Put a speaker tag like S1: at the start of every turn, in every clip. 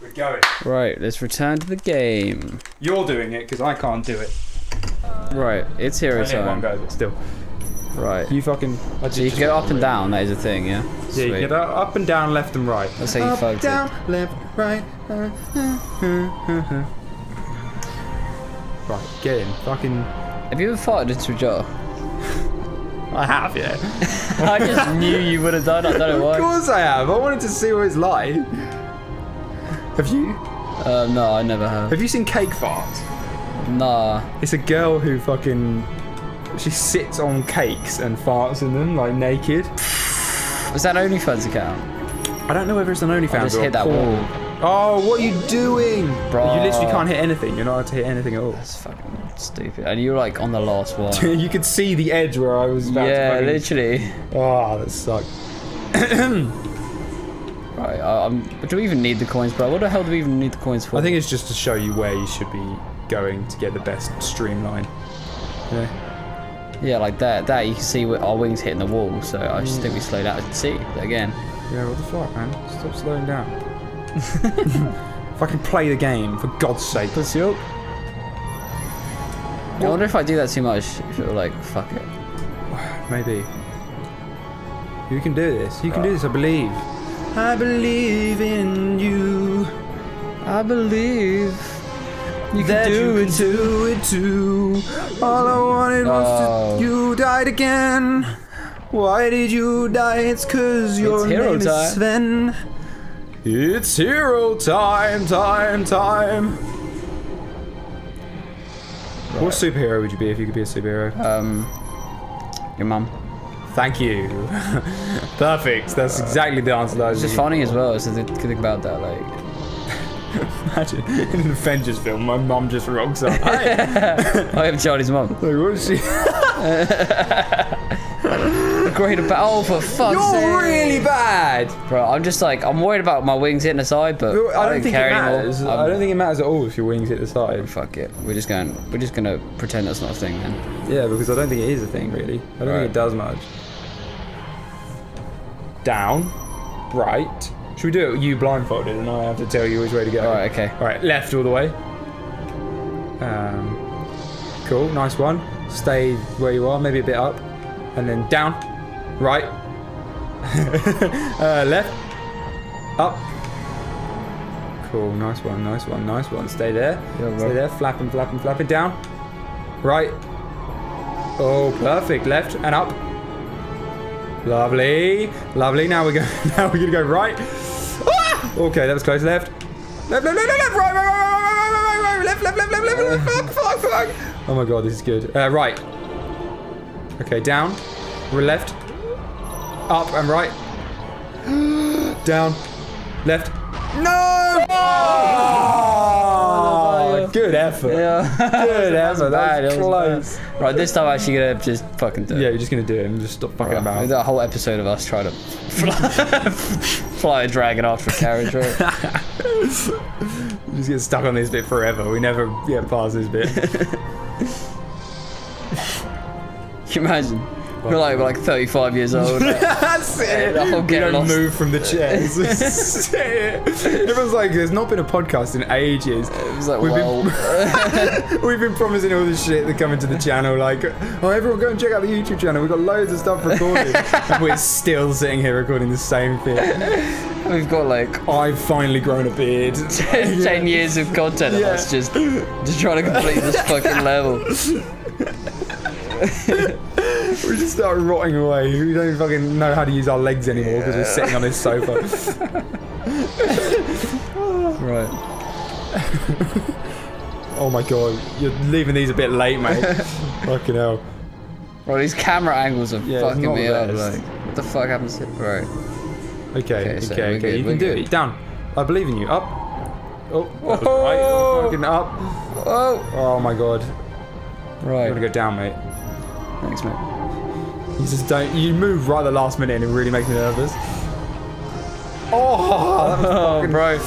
S1: We're going.
S2: Right, let's return to the game.
S1: You're doing it because I can't do it.
S2: Right, it's hero
S1: I hit one
S2: time.
S1: go, but still.
S2: Right.
S1: You fucking. I
S2: So you can go up and down, that is a thing, yeah?
S1: Yeah, you
S2: Sweet.
S1: can go up and down, left and right.
S2: That's how you
S1: up,
S2: fucked
S1: down,
S2: it.
S1: left, right. right, get in. Fucking.
S2: Have you ever farted into a jar?
S1: I have, yeah.
S2: I just knew you would have done, I don't know why.
S1: of course I have. I wanted to see what it's like. Have you?
S2: Uh, no, I never have.
S1: Have you seen Cake Fart?
S2: Nah.
S1: It's a girl who fucking. She sits on cakes and farts in them, like naked.
S2: Was that OnlyFans account?
S1: I don't know whether it's an OnlyFans
S2: I just
S1: or
S2: hit that
S1: porn.
S2: wall.
S1: Oh, what are you doing?
S2: Bruh.
S1: You literally can't hit anything. You're not allowed to hit anything at all.
S2: That's fucking stupid. And you were like on the last one.
S1: you could see the edge where I was about
S2: yeah, literally.
S1: Oh, that sucked.
S2: Right, I'm, do we even need the coins, bro? What the hell do we even need the coins for?
S1: I think it's just to show you where you should be going to get the best streamline. Yeah.
S2: Yeah, like that. That you can see our wings hitting the wall. So I just think we slowed down see again.
S1: Yeah, what the fuck, man? Stop slowing down. if I can play the game, for God's sake.
S2: Pussy up. I wonder if I do that too much, if it will like fuck it.
S1: Maybe. You can do this. You can do this, I believe. I believe in you.
S2: I believe you can do
S1: you
S2: it.
S1: can do it too. All I wanted was
S2: Oh.
S1: to. You died again. Why did you die? It's cause your
S2: hero
S1: name
S2: time.
S1: is Sven. It's hero time, time, time. What superhero would you be if you could be a superhero?
S2: Um, your mum.
S1: Thank you. Perfect. That's exactly the answer that I
S2: It's just funny as well. The good thing about that, like,
S1: Imagine in an Avengers film, my mum just rocks up.
S2: I am Charlie's mum.
S1: like, what is she?
S2: Great about. Oh, for fuck's sake.
S1: You're really bad.
S2: Bro, I'm just like, I'm worried about my wings hitting the side, but
S1: I don't, think it
S2: care
S1: matters.
S2: anymore.
S1: I don't think it matters at all if your wings hit the side.
S2: Fuck it. We're just going. We're just gonna pretend that's not a thing then.
S1: Yeah, because I don't think it is a thing really. I don't
S2: Right.
S1: think it does much. Down, right. Should we do it? You blindfolded, and I have to tell you which way to go.
S2: All right. Okay.
S1: All right, left all the way. Um, cool, nice one. Stay where you are, maybe a bit up, and then down, right, uh, left, up. Cool, nice one, nice one, nice one. Stay there,
S2: Yeah,
S1: stay there, flapping, flapping, flapping. Down, right. Oh, perfect. Left and up. Lovely. Lovely. Now we're going now we're gonna go right. Ah! Okay, that was close. Left. Left, left, left, left, left, right, right, right, right, right, right, left, left, left, left, left, left, fuck, fuck, fuck. Oh my god, this is good. Uh, right. Okay, down. We're left. Up and right. down. Left. No! Oh! Good effort.
S2: Yeah.
S1: Good effort. That was close.
S2: right. This time I'm actually gonna just fucking do it.
S1: Yeah, you're just gonna do it and just stop fucking about.
S2: That whole episode of us trying to fly, fly a dragon after a carriage, right?
S1: Just get stuck on this bit forever. We never get past this bit.
S2: Can you imagine? We're like we're like 35 years old. like,
S1: That's it.
S2: the whole
S1: we
S2: get
S1: don't
S2: lost.
S1: move from the chairs. It. Everyone's like, there's not been a podcast in ages.
S2: it was like,
S1: We've
S2: well,
S1: been, we've been promising all this shit that coming to the channel. Like, oh, everyone go and check out the YouTube channel. We've got loads of stuff recorded. and we're still sitting here recording the same thing.
S2: we've got like
S1: I've finally grown a beard.
S2: 10 years of content of us just just trying to complete this fucking level.
S1: We just start rotting away. We don't fucking know how to use our legs anymore because we're sitting on this sofa.
S2: Right.
S1: Oh my god, you're leaving these a bit late, mate. fucking hell.
S2: Bro, these camera angles are
S1: Yeah,
S2: fucking me up. Like, what the fuck happens here? Right.
S1: Okay,
S2: Okay,
S1: okay,
S2: so
S1: okay.
S2: good,
S1: You can do it. Down. I believe in you. Up. Oh, that
S2: Whoa.
S1: right. Fucking up.
S2: Oh!
S1: Oh my god. Right. You
S2: Right.
S1: gotta go down, mate.
S2: Thanks, mate.
S1: You just don't. You move right at the last minute and it really makes me nervous. Oh, that was
S2: Oh,
S1: fucking
S2: bro.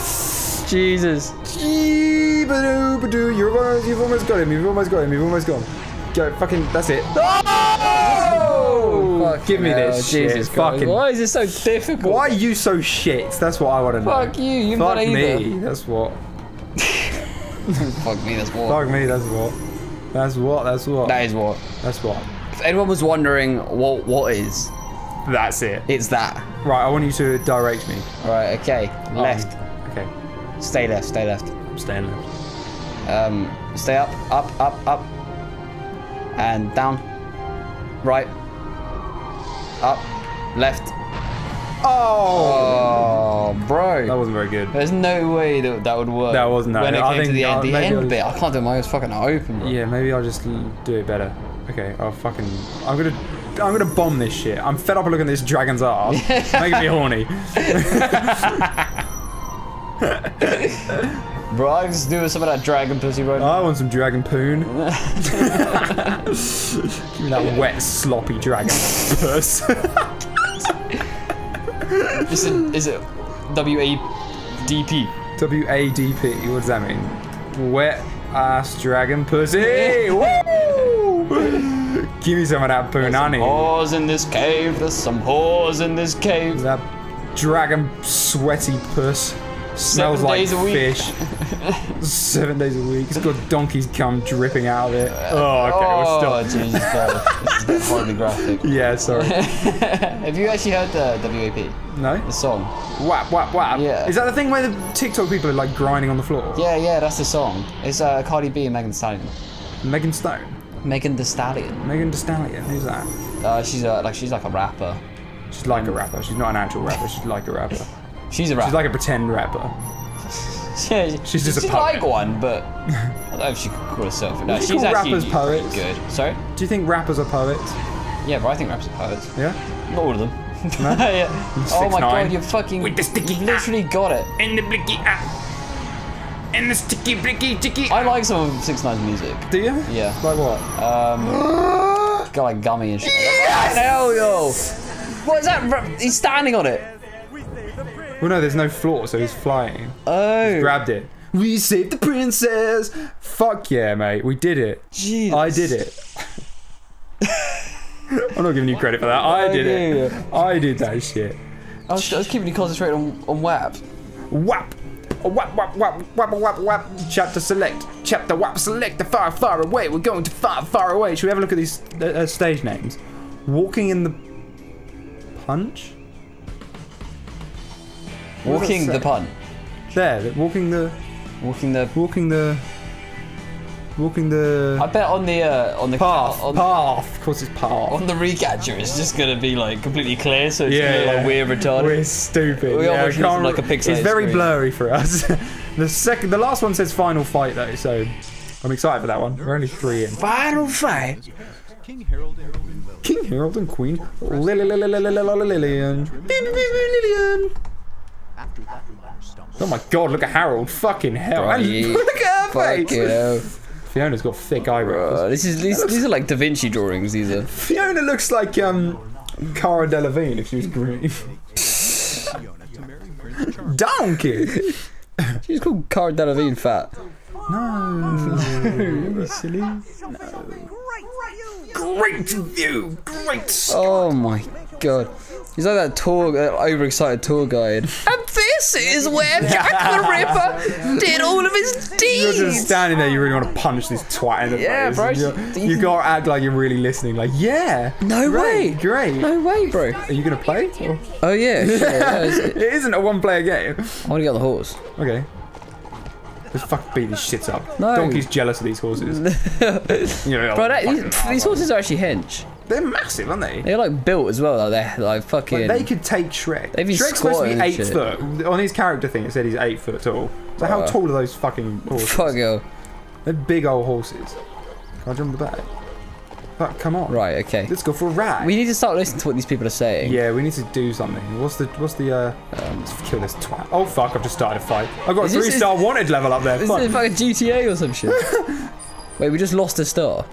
S2: Jesus.
S1: Gee-ba-doo-ba-doo. You've almost, you've almost got him. You've almost got him. You've almost got him. Go, fucking. That's it.
S2: Oh! Fucking
S1: give me
S2: hell,
S1: this.
S2: Jesus Christ.
S1: Fucking.
S2: Why is it so difficult?
S1: Why are you so shit? That's what I want to know.
S2: Fuck you, you've
S1: Fuck
S2: not either.
S1: me. That's what.
S2: Fuck me, that's what.
S1: Fuck me. That's what. That's what. That's what.
S2: That is what.
S1: That's what.
S2: If anyone was wondering what what is,
S1: That's it.
S2: it's that.
S1: Right. I want you to direct me.
S2: Right, okay. Left.
S1: Okay.
S2: Stay left, stay left.
S1: I'm staying left.
S2: Um, stay up, up, up, up. And down. Right. Up. Left.
S1: Oh.
S2: Oh, bro.
S1: That wasn't very good.
S2: There's no way that that would work.
S1: That wasn't- no,
S2: When it
S1: I
S2: came to
S1: think,
S2: the
S1: uh,
S2: end, the end
S1: I'll-
S2: bit, I can't do my eyes fucking open, bro.
S1: Yeah. Maybe I'll just do it better. Okay. I'll fucking. I'm gonna. I'm gonna bomb this shit. I'm fed up of looking at this dragon's ass. Making me horny.
S2: Bro, I just do some of that dragon pussy, bro.
S1: I want some dragon poon. Give me that wet, sloppy dragon puss.
S2: is it, is it W-A-D-P?
S1: W A D P. What does that mean? Wet ass dragon pussy. Give me some of that punani.
S2: Whores in this cave, there's some whores in this cave.
S1: That dragon sweaty puss. Smells
S2: Seven
S1: like
S2: days a week.
S1: fish. Seven days a week. It's got donkey's cum dripping out of it. Oh, okay,
S2: oh,
S1: we'll stop.
S2: Jesus Christ. this is horribly graphic.
S1: Yeah, sorry.
S2: Have you actually heard the WAP?
S1: No?
S2: The song?
S1: Whap, whap, whap.
S2: Yeah.
S1: Is that the thing where the TikTok people are like grinding on the floor?
S2: Yeah, yeah, that's the song. It's uh, Cardi B and Megan Stallion.
S1: Megan Stone.
S2: Megan Thee Stallion.
S1: Megan Thee Stallion. Who's that?
S2: Uh, she's a, like she's like a rapper.
S1: She's like a rapper. She's not an actual rapper. She's like a rapper.
S2: She's a rapper.
S1: She's like a pretend rapper.
S2: yeah,
S1: she's just a
S2: she's
S1: poet.
S2: like one, but I don't know if she could call herself. No, she's
S1: call
S2: actually
S1: rappers poets?
S2: good. Sorry?
S1: Do you think rappers are poets?
S2: Yeah, but I think rappers are poets.
S1: Yeah?
S2: Not all of them. yeah. Oh my
S1: 6ix9ine.
S2: god, you're fucking
S1: With the sticky
S2: you literally got it.
S1: And the blicky ah. And the sticky blicky ticky.
S2: I like some of Six Nine's music.
S1: Do you?
S2: Yeah.
S1: Like what?
S2: Um, got like gummy and shit. Yes! Hell yo! What is that? He's standing on it.
S1: Well, no, there's no floor, so he's flying.
S2: Oh.
S1: Grabbed it. We saved the princess. Fuck yeah, mate. We did it.
S2: Jesus.
S1: I did it. I'm not giving you credit for that. I did it. I did that shit.
S2: I was, I was keeping you concentrated on, on WAP.
S1: Whap. Whap, whap, whap, whap, whap, whap. Chapter select. Chapter whap select. The far, far away. We're going to far, far away. Should we have a look at these uh, uh, stage names? Walking in the punch? What does that
S2: Walking the
S1: say?
S2: pun.
S1: There. the- Walking the.
S2: Walking the.
S1: Walking the. Walking the.
S2: I bet on the uh, on the
S1: path.
S2: on,
S1: path. Of course, it's path.
S2: on the recatcher, it's just gonna be like completely clear, so it's
S1: Yeah,
S2: gonna look
S1: yeah.
S2: like we're retarded.
S1: We're stupid.
S2: We
S1: yeah,
S2: almost
S1: can't-
S2: like a pixelated
S1: It's very
S2: screen.
S1: blurry for us. the second, the last one says final fight though, so I'm excited for that one. We're only three in.
S2: Final fight.
S3: King Harold and Queen Lily.
S1: King Harold and Queen Lillian. Lillian.
S3: After that rumor stumbled.
S1: Oh my god, look at Harold. Fucking hell.
S2: Right.
S1: Look at her
S2: Fuck
S1: face.
S2: you know.
S1: Fiona's got thick eyebrows.
S2: Uh, this is these, these are like Da Vinci drawings. These are.
S1: Fiona looks like um Cara Delevingne if she was green.
S3: Fiona to marry Prince Charles.
S1: Donkey.
S2: She's called Cara Delevingne fat.
S1: No. You were silly. Great view. Great.
S2: Oh my god. He's like that tour, that overexcited tour guide. And this is where Jack the Ripper did all of his
S1: You're just standing there, you really want to punch this twat in the
S2: Yeah,
S1: face.
S2: bro.
S1: you're- gotta act like you're really listening. Like, yeah.
S2: No
S1: great,
S2: way.
S1: Great.
S2: No way, bro.
S1: Are you gonna play? Or-
S2: Oh yeah, sure. yeah,
S1: it isn't a one-player game.
S2: I want to get the horse.
S1: Okay. Let's fuck beat these shits up.
S2: No.
S1: Donkey's jealous of these horses. you know,
S2: Bro, that, these, these horses are actually hench.
S1: they're massive, aren't they?
S2: They're like built as well. Like, they're like fucking.
S1: Like, they could take Shrek. Shrek's supposed to be eight
S2: shit.
S1: foot. On his character thing, it said he's eight foot tall. So how
S2: Uh,
S1: tall are those fucking horses?
S2: Fuck you.
S1: They're big old horses. Can I jump the back? Fuck, come on.
S2: Right. Okay.
S1: Let's go for a ride.
S2: We need to start listening to what these people are saying.
S1: Yeah, we need to do something. What's the what's the uh let's kill this twat. Oh fuck, I've just started a fight. I've got a
S2: Is this-
S1: three star wanted level up there.
S2: This
S1: Fuck.
S2: is a GTA or some shit. Wait, we just lost a star.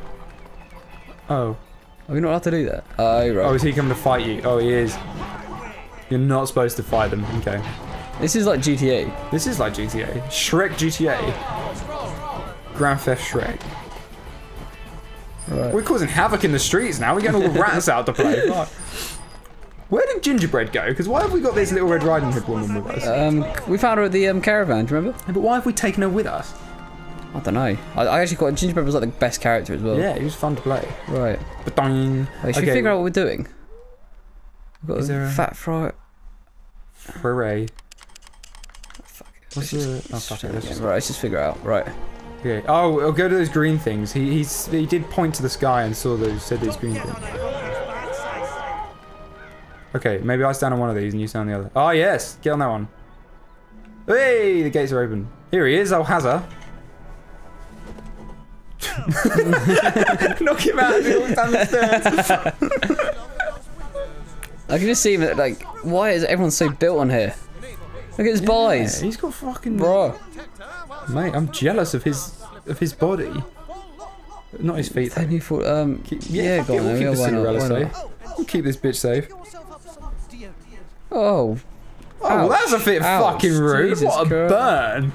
S1: Oh.
S2: Are we not allowed to do that? Oh right.
S1: Oh, is he coming to fight you? Oh he is. You're not supposed to fight them. Okay.
S2: This is like GTA.
S1: This is like GTA. Shrek GTA. Grand Theft Shrek.
S2: Right.
S1: We're causing havoc in the streets now. We're getting all the rats out to play. Where did Gingerbread go? Because why have we got this little Red Riding Hood woman with us?
S2: Um, we found her at the um, caravan. Do you remember?
S1: Yeah, but why have we taken her with us?
S2: I don't know. I, I actually thought Gingerbread was like the best character as well.
S1: Yeah, he was fun to play.
S2: Right.
S1: Ba-dong.
S2: Wait, should we figure out what we're doing? We've got
S1: Is
S2: a
S1: there a-
S2: fat fry.
S1: Hooray.
S2: Fuck it.
S1: What's
S2: Let's
S1: the-
S2: just-
S1: oh, fuck it,
S2: try
S1: let's
S2: again.
S1: just-
S2: Right, let's just figure it out. Right.
S1: Okay. Oh, I'll go to those green things. He he's, he did point to the sky and saw those said these green things. Okay, maybe I stand on one of these and you stand on the other. Oh yes, get on that one. Hey, the gates are open. Here he is, Alhazar. Knock him out as he walks down the stairs.
S2: I can just see him. Like, why is everyone so built on here? Look at his
S1: Yeah,
S2: boys,
S1: he's got fucking.
S2: bro.
S1: Mate, I'm jealous of his of his body. Not his feet. though.
S2: Then you thought, um,
S1: Keep,
S2: yeah,
S1: fuck
S2: go on,
S1: we'll keep
S2: yeah,
S1: the
S2: why not?
S1: Cinderella safe. We'll keep this bitch safe.
S2: Oh,
S1: Oh, well,
S2: Ouch.
S1: that's a bit
S2: Ouch.
S1: fucking rude.
S2: Jesus
S1: what a
S2: Christ.
S1: burn.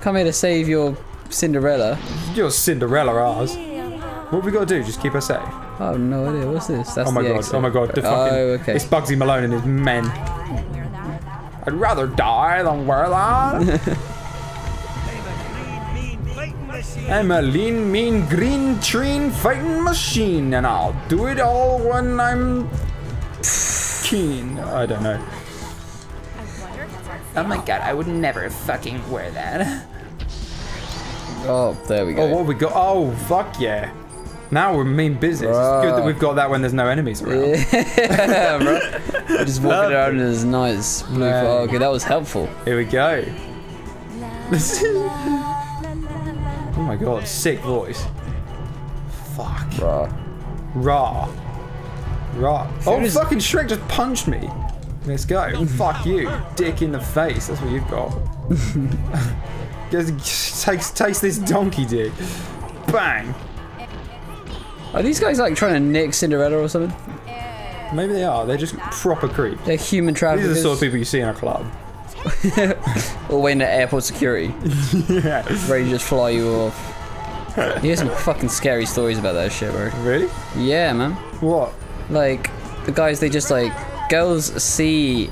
S2: come here to save your Cinderella.
S1: You're Cinderella ours. What have we got to do? Just keep her safe.
S2: Oh no idea. What's this? That's
S1: Oh my
S2: the
S1: god,
S2: exit.
S1: oh my god, the fucking.
S2: Oh, okay.
S1: It's Bugsy Malone and his men. I'd rather die than wear that. I'm a lean, mean, green train fighting machine, and I'll do it all when I'm keen. I don't know. Oh my god, I would never fucking wear that.
S2: Oh, there we go.
S1: Oh, what we got? Oh, fuck yeah. Now we're mean business. It's good that we've got that when there's no enemies around.
S2: yeah, bro. Just walking around in this nice blue.
S1: Man.
S2: Oh, okay, that was helpful.
S1: Here we go. oh my god, sick voice. Fuck.
S2: Bro.
S1: Raw. Raw. Oh,
S2: is-
S1: fucking Shrek just punched me. Let's go. Fuck you. Dick in the face. That's what you've got. Just taste, taste this donkey dick. Bang.
S2: Are these guys like trying to nick Cinderella or something?
S1: Maybe they are. They're just proper creeps.
S2: They're human traffickers.
S1: These are the sort of people you see in a club.
S2: Or waiting at airport security,
S1: yeah.
S2: ready to just fly you off. You hear some fucking scary stories about that shit, bro.
S1: Really?
S2: Yeah, man.
S1: What?
S2: Like the guys, they just like girls see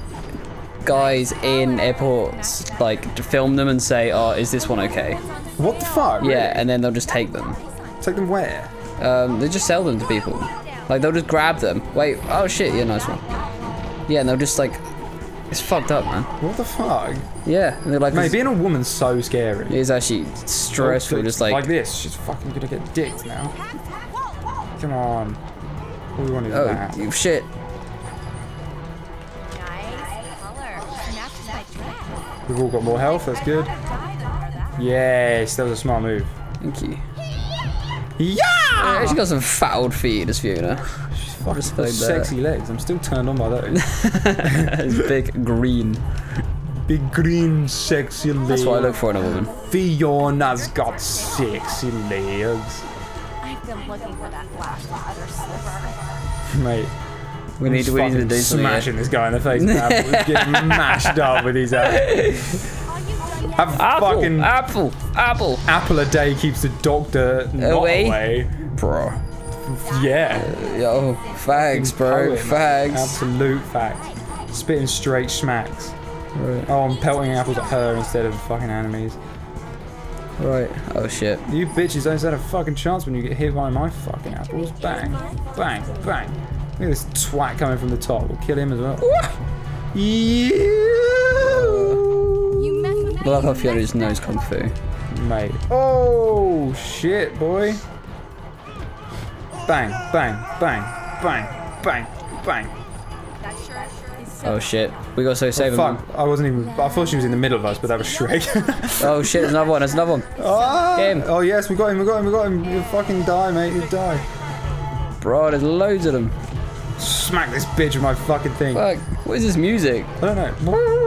S2: guys in airports like to film them and say, "Oh, is this one okay?"
S1: What the fuck?
S2: Yeah, and then they'll just take them.
S1: Take them where?
S2: Um, they just sell them to people. Like they'll just grab them. Wait, oh shit, yeah, nice one. Yeah, and they'll just like, it's fucked up, man.
S1: What the fuck?
S2: Yeah, and they're like,
S1: Mate, being a woman's so scary.
S2: it's actually stressful. Just like,
S1: like this. She's fucking gonna get dicked now. Come on. All we want is
S2: oh
S1: that.
S2: you shit.
S4: Nice color. Matches my dress.
S1: We've all got more health. That's good. Yes, that was a smart move.
S2: Thank you.
S1: Yeah. Ah.
S2: Yeah, actually got some fat old feet, this Fiona.
S1: She's fucking
S2: Just
S1: got
S2: like
S1: sexy legs. I'm still turned on by those.
S2: big green.
S1: Big green sexy legs.
S2: That's what I look for in a woman.
S1: Fiona's got sexy legs.
S4: I've been looking for that black leather slipper.
S1: Mate.
S2: We need, we need to do something. here.
S1: smashing this guy in the face now. He's getting mashed up with his apples. Have
S2: Apple,
S1: fucking
S2: apple, apple.
S1: apple a day keeps the doctor not
S2: Away.
S1: away.
S2: Bro.
S1: Yeah.
S2: Yo, fags, bro. Fags.
S1: Absolute fact. Spitting straight smacks.
S2: Right.
S1: Oh, I'm pelting apples at her instead of fucking enemies.
S2: right. Oh shit.
S1: You bitches don't stand a fucking chance when you get hit by my fucking apples. Bang, bang, bang. Look at this twat coming from the top. We'll kill him as well. Yeah.
S4: You mess with
S2: I love how Fiona just knows kung fu.
S1: Mate. Oh, shit, boy. Bang, bang, bang, bang, bang, bang.
S4: that shirt is so
S2: Oh shit. We got so save him.
S1: Fuck, I wasn't even. I thought she was in the middle of us, but that was Shrek.
S2: Oh shit, there's another one, there's another one.
S1: ah!
S2: Get him.
S1: Oh, yes, we got him, we got him, we got him. You fucking die, mate, you die.
S2: Bro, there's loads of them.
S1: Smack this bitch with my fucking thing.
S2: Fuck, what is this music?
S1: I don't know.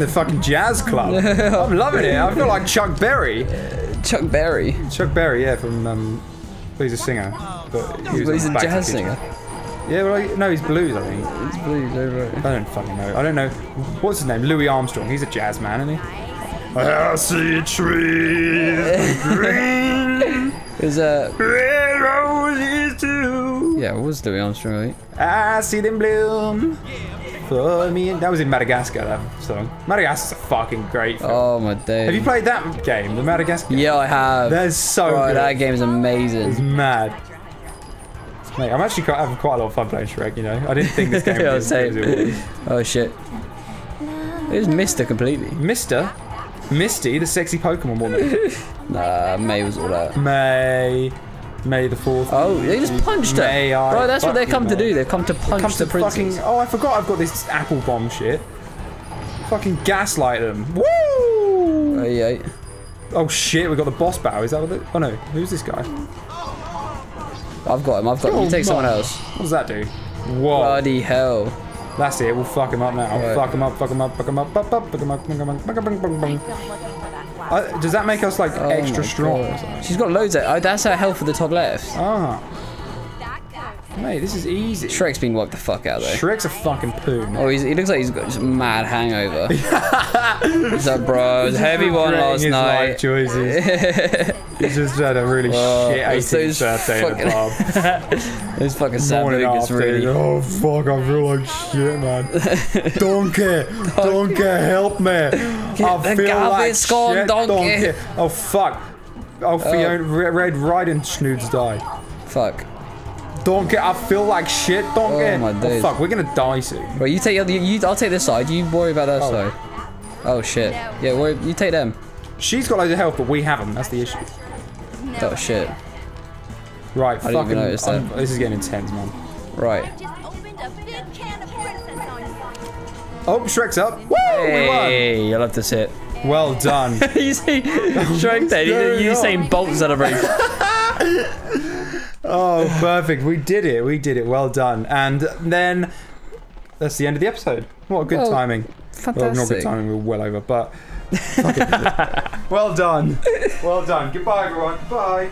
S1: It's like We're in the fucking jazz club. I'm loving it. I feel like Chuck Berry.
S2: Chuck Berry.
S1: Chuck Berry, yeah, from um, well, he's a singer, but he
S2: But he's a
S1: in Back to the
S2: jazz singer.
S1: Yeah, well, like, no, he's blues, I think.
S2: He's blues, oh, right.
S1: I don't fucking know. I don't know. What's his name? Louis Armstrong. He's a jazz man, isn't he? I see trees green,
S2: Is a.
S1: red roses too?
S2: Yeah, it was Louis Armstrong, right?
S1: I see them bloom. For me, and that was in Madagascar. That song. Madagascar's a fucking great film.
S2: Oh my day.
S1: Have you played that game, the Madagascar?
S2: Yeah, I have.
S1: That is so
S2: Bro,
S1: good.
S2: that game is amazing.
S1: It's mad. Mate, I'm actually quite, having quite a lot of fun playing Shrek. You know, I didn't think this game
S2: Yeah,
S1: was as good as it was.
S2: Oh shit. It was Mister completely.
S1: Mister, Misty, the sexy Pokemon woman.
S2: Nah, May was all that.
S1: May, May the fourth.
S2: Oh, they just punched her.
S1: May I
S2: Bro, that's what they
S1: fuck
S2: come
S1: you,
S2: to do. They come to punch
S1: Come
S2: the
S1: to
S2: princess.
S1: fucking. Oh, I forgot. I've got this apple bomb shit. Fucking gaslight them. Woo!
S2: Oh, yeah.
S1: Oh shit, we got the boss battle. Is that what? The, oh no, who's this guy?
S2: I've got him. I've got him.
S1: Oh
S2: You take someone else.
S1: What does that do? Whoa.
S2: Bloody hell.
S1: That's it. We'll fuck him up now.
S2: Right.
S1: Fuck him up. Fuck him up. Fuck him up. Fuck him up. Fuck him up. Fuck him up. Fuck him up. Fuck him up.
S4: Make them looking for that flash.
S1: Uh, does that make us like
S2: Oh
S1: extra strong?
S2: She's got loads of. Oh, that's her health at the top left.
S1: Ah. Mate, this is easy.
S2: Shrek's been wiped the fuck out though.
S1: Shrek's a fucking poon.
S2: Oh, he's, he looks like he's got just mad hangover. He's like, bro, it was heavy one last
S1: his life
S2: night.
S1: choices. He's just had a really
S2: Oh,
S1: shit
S2: it's
S1: 18th
S2: those
S1: birthday in the pub.
S2: Those fucking sad
S1: Morning
S2: movies
S1: after.
S2: really.
S1: Oh fuck, I feel like shit, man. donkey, donkey, help me. I feel like
S2: gone,
S1: shit,
S2: donkey.
S1: Oh fuck. Oh, oh. Fiona, Red Riding Snoods died.
S2: Fuck.
S1: Donkey, I feel like shit, donkey.
S2: Oh, my oh, days.
S1: Oh, fuck, we're gonna die soon.
S2: Well, you take the other. You, I'll take this side. You worry about that
S1: Oh.
S2: side. Oh shit. Yeah, worry, you take them.
S1: She's got loads of health, but we haven't. That's the issue.
S2: Oh shit.
S1: Right,
S2: didn't even
S1: fucking.
S2: notice that.
S1: this is getting intense, man.
S2: Right.
S4: Just opened a big can of princess on you.
S1: Oh, Shrek's up. Woo! We won.
S2: Hey, I love this hit.
S1: Well done.
S2: you see, Shrek there.
S1: going
S2: You
S1: on?
S2: saying bolt celebration.
S1: Oh, perfect. We did it. We did it. Well done. And then that's the end of the episode. What a good
S2: Well,
S1: timing. Well, not good timing. We're well over, but. well done. Well done. Goodbye, everyone. Bye.